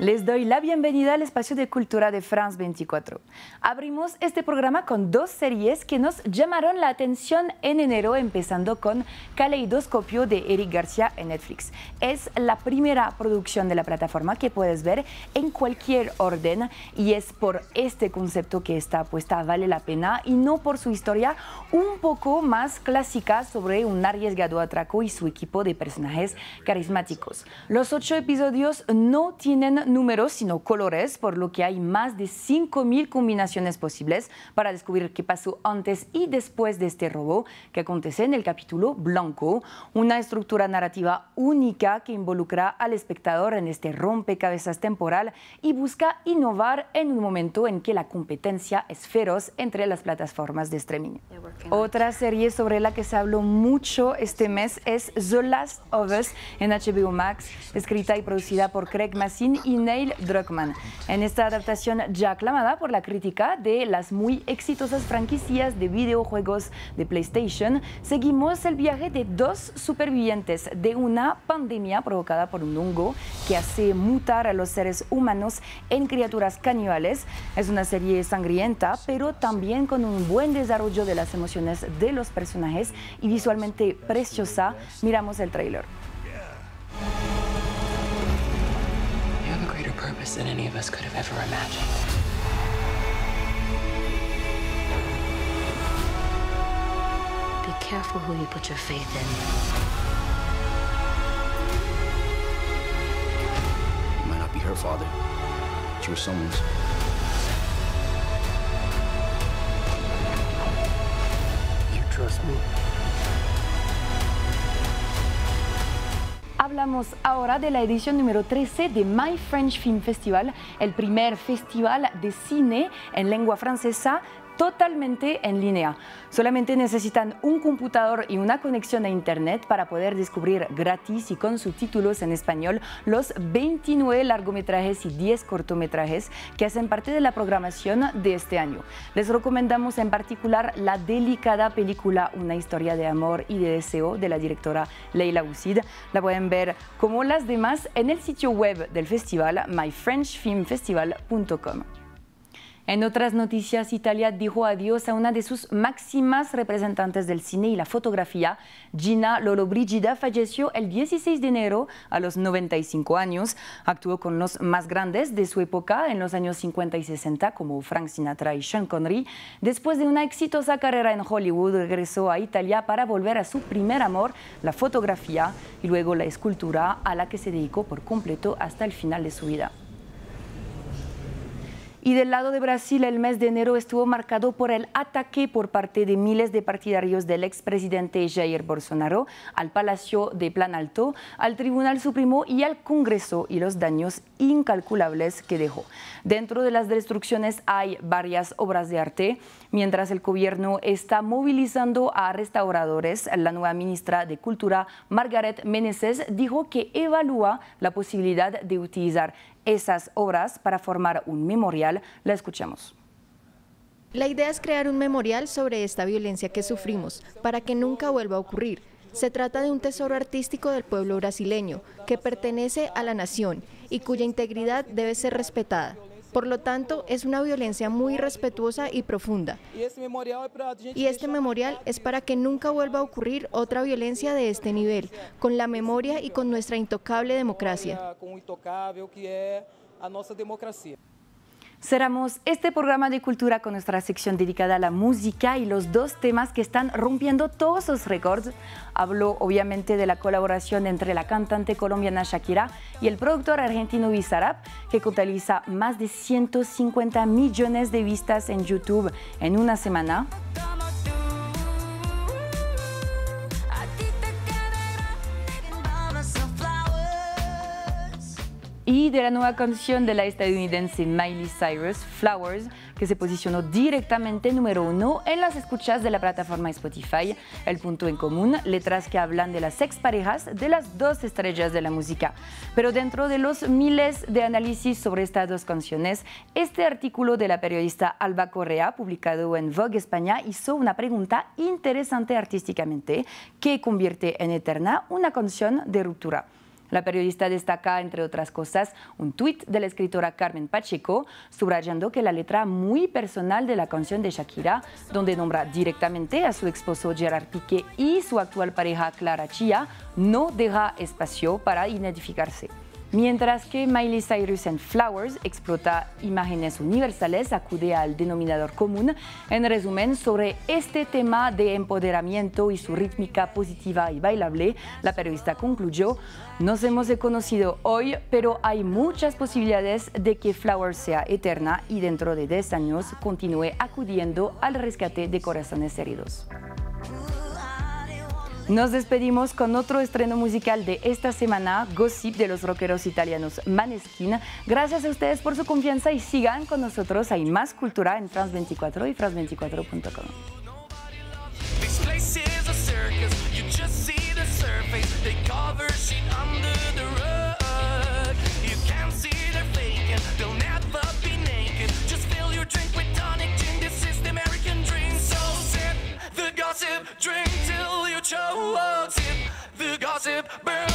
Les doy la bienvenida al espacio de cultura de France 24. Abrimos este programa con dos series que nos llamaron la atención en enero, empezando con Caleidoscopio de Eric García en Netflix. Es la primera producción de la plataforma que puedes ver en cualquier orden y es por este concepto que esta apuesta vale la pena y no por su historia un poco más clásica sobre un arriesgado atraco y su equipo de personajes carismáticos. Los ocho episodios no tienen números, sino colores, por lo que hay más de 5.000 combinaciones posibles para descubrir qué pasó antes y después de este robo que acontece en el capítulo Blanco, una estructura narrativa única que involucra al espectador en este rompecabezas temporal y busca innovar en un momento en que la competencia es feroz entre las plataformas de streaming. Otra serie sobre la que se habló mucho este mes es The Last of Us en HBO Max, escrita y producida por Craig Massin y Neil Druckmann. En esta adaptación ya aclamada por la crítica de las muy exitosas franquicias de videojuegos de PlayStation, seguimos el viaje de dos supervivientes de una pandemia provocada por un hongo que hace mutar a los seres humanos en criaturas caníbales. Es una serie sangrienta, pero también con un buen desarrollo de las emociones de los personajes y visualmente preciosa. Miramos el tráiler. Purpose than any of us could have ever imagined. Be careful who you put your faith in. You might not be her father, but you were someone's. You trust me? Hablamos ahora de la edición número 13 de My French Film Festival, el primer festival de cine en lengua francesa totalmente en línea. Solamente necesitan un computador y una conexión a Internet para poder descubrir gratis y con subtítulos en español los 29 largometrajes y 10 cortometrajes que hacen parte de la programación de este año. Les recomendamos en particular la delicada película Una historia de amor y de deseo de la directora Leila Boussid. La pueden ver como las demás en el sitio web del festival myfrenchfilmfestival.com. En otras noticias, Italia dijo adiós a una de sus máximas representantes del cine y la fotografía. Gina Lollobrigida falleció el 16 de enero a los 95 años. Actuó con los más grandes de su época en los años 50 y 60 como Frank Sinatra y Sean Connery. Después de una exitosa carrera en Hollywood, regresó a Italia para volver a su primer amor, la fotografía y luego la escultura a la que se dedicó por completo hasta el final de su vida. Y del lado de Brasil, el mes de enero estuvo marcado por el ataque por parte de miles de partidarios del expresidente Jair Bolsonaro al Palacio de Planalto, al Tribunal Supremo y al Congreso y los daños incalculables que dejó. Dentro de las destrucciones hay varias obras de arte, mientras el gobierno está movilizando a restauradores. La nueva ministra de Cultura, Margaret Meneses, dijo que evalúa la posibilidad de utilizar esas obras para formar un memorial. La escuchamos. La idea es crear un memorial sobre esta violencia que sufrimos, para que nunca vuelva a ocurrir. Se trata de un tesoro artístico del pueblo brasileño, que pertenece a la nación y cuya integridad debe ser respetada. Por lo tanto, es una violencia muy respetuosa y profunda. Y este memorial es para que nunca vuelva a ocurrir otra violencia de este nivel, con la memoria y con nuestra intocable democracia. Cerramos este programa de cultura con nuestra sección dedicada a la música y los dos temas que están rompiendo todos los récords. Hablo obviamente de la colaboración entre la cantante colombiana Shakira y el productor argentino Bizarrap, que contabiliza más de 150 millones de vistas en YouTube en una semana. Y de la nueva canción de la estadounidense Miley Cyrus, Flowers, que se posicionó directamente número uno en las escuchas de la plataforma Spotify. El punto en común, letras que hablan de las exparejas de las dos estrellas de la música. Pero dentro de los miles de análisis sobre estas dos canciones, este artículo de la periodista Alba Correa, publicado en Vogue España, hizo una pregunta interesante artísticamente que convierte en eterna una canción de ruptura. La periodista destaca, entre otras cosas, un tuit de la escritora Carmen Pacheco, subrayando que la letra muy personal de la canción de Shakira, donde nombra directamente a su esposo Gerard Piqué y su actual pareja Clara Chia, no deja espacio para identificarse. Mientras que Miley Cyrus en Flowers explota imágenes universales, acude al denominador común. En resumen, sobre este tema de empoderamiento y su rítmica positiva y bailable, la periodista concluyó, nos hemos conocido hoy, pero hay muchas posibilidades de que Flowers sea eterna y dentro de 10 años continúe acudiendo al rescate de corazones heridos. Nos despedimos con otro estreno musical de esta semana, Gossip de los rockeros italianos Maneskin. Gracias a ustedes por su confianza y sigan con nosotros. Hay más cultura en France24 y France24.com. gossip, drink burn.